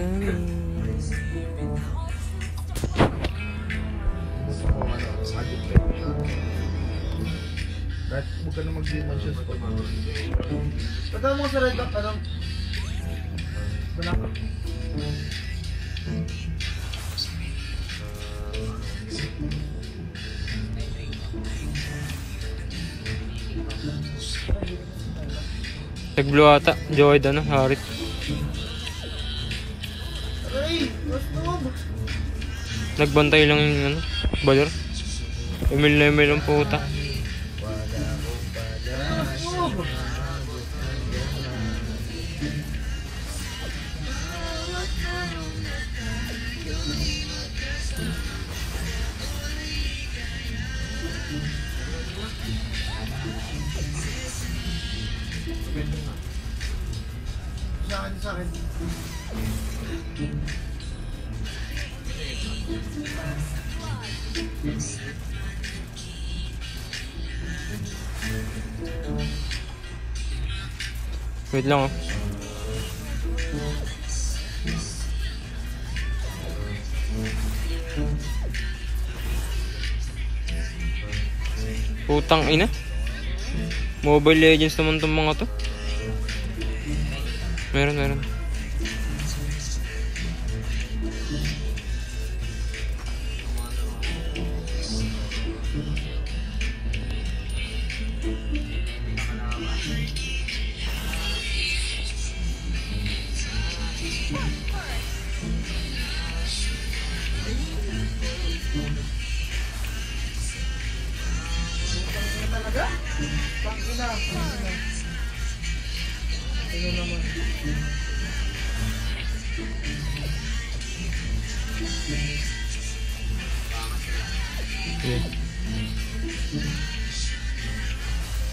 Yun. Kahit huwag ka na mag-demon siya sa pag Pagka mo sa red up, ano? Banak. Nag-blue ata. Joyd ano, Harit. Aray! Basta Nagbantay lang yung ano, baler. Emil na Emil ang puta. Sa akin. Wait lang oh. Putang ina. Mobile Legends naman tong mga to. Meron, meron.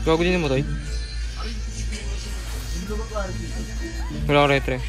Jauh aku jenis motor Berapa orang itu?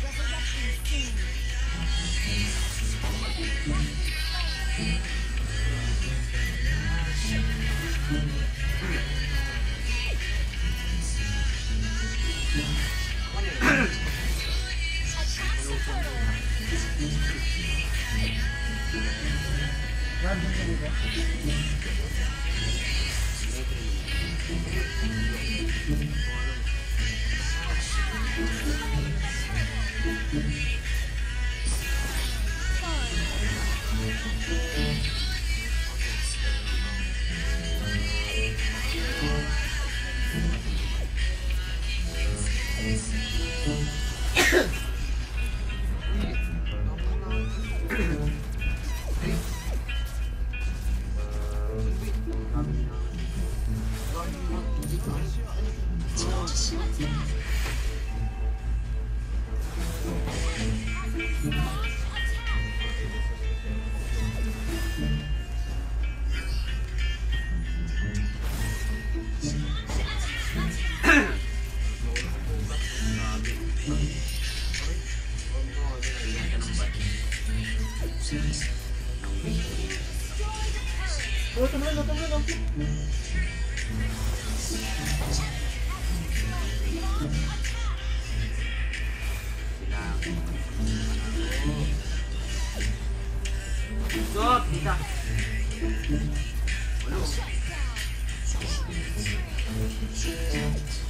Outro, Bruno, outro, Bruno. 我的爱情一揉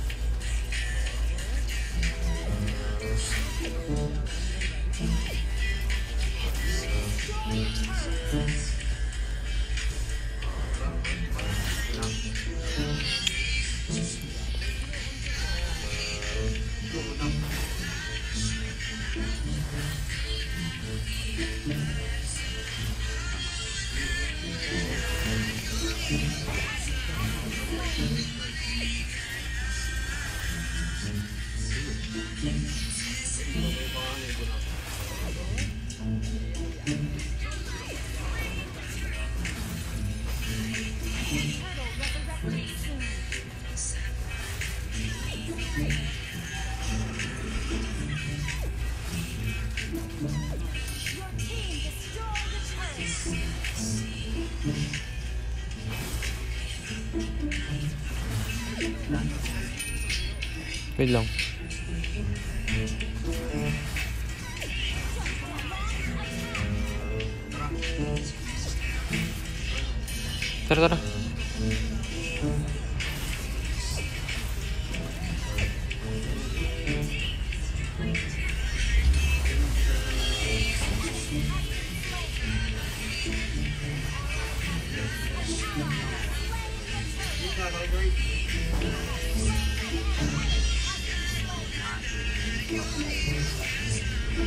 Wait lang. Tara, tara.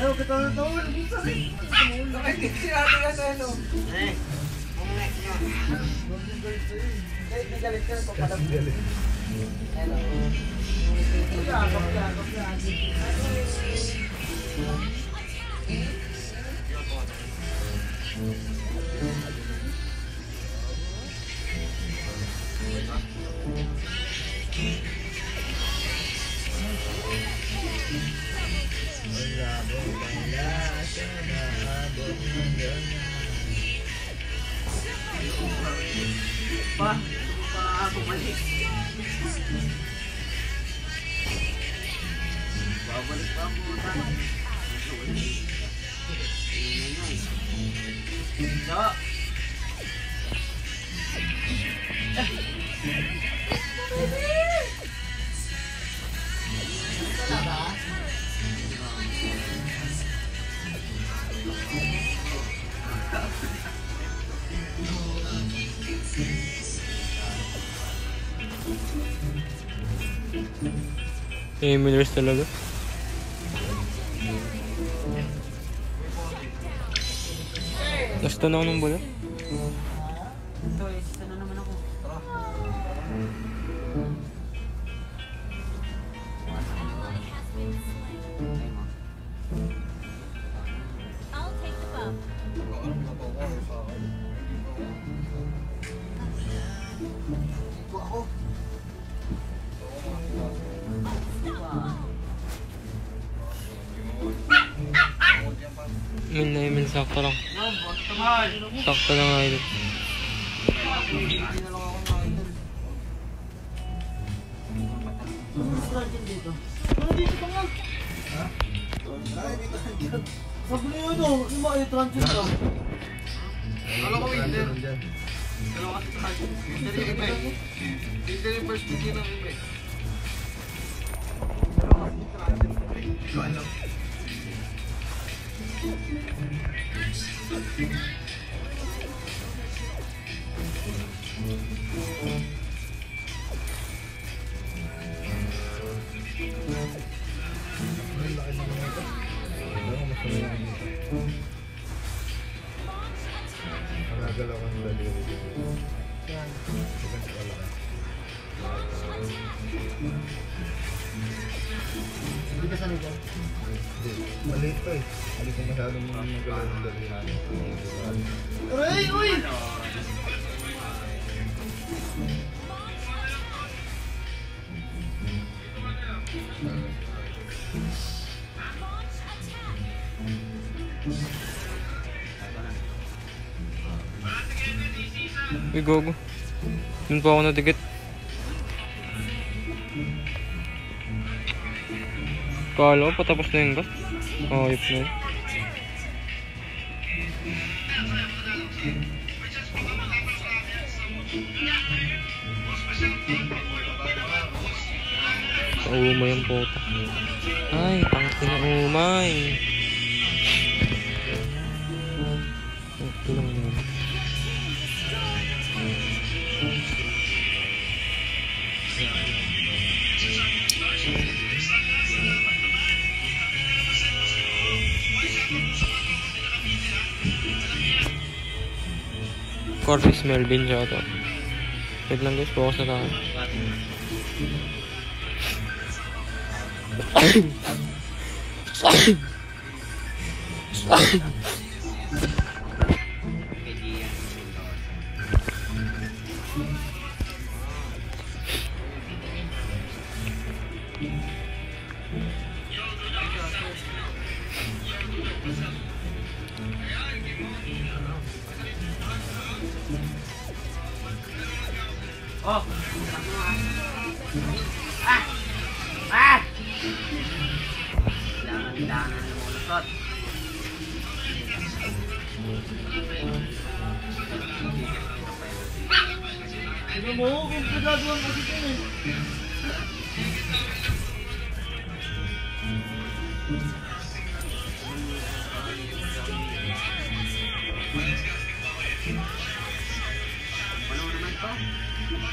Ayaw, si ate next niya. Eh, di galit ka na. Hello. Yakap, yakap, yakap. Babalik pa ang puta. So, Eh, Millers talaga. Gusto na ako ng bola. Ito, isa na naman ako. I'll take the buff. Sakto lang. Nga makita. Sabi ano, yung mga i-transfer ka. Alam ko, winner. Dalawa kasi tayo. Winner yung iba eh. Winner yung first bigyan ng iba eh. Dalawa kasi transfer. dalawang daliri. Yan. Maganda talaga. Dyan. Hindi. Maliit pa eh. Hindi ko masyadong magalaw ang daliri. Aray, uy! Uy, gogo. Doon pa ako nadikit. Kala ko patapos na yung gas. Ayop na yun. Umay ang puta. Ay, pangit na umay. Coffee smell भी नहीं जाता कितना गेस बहुत सा था Ơ À. À.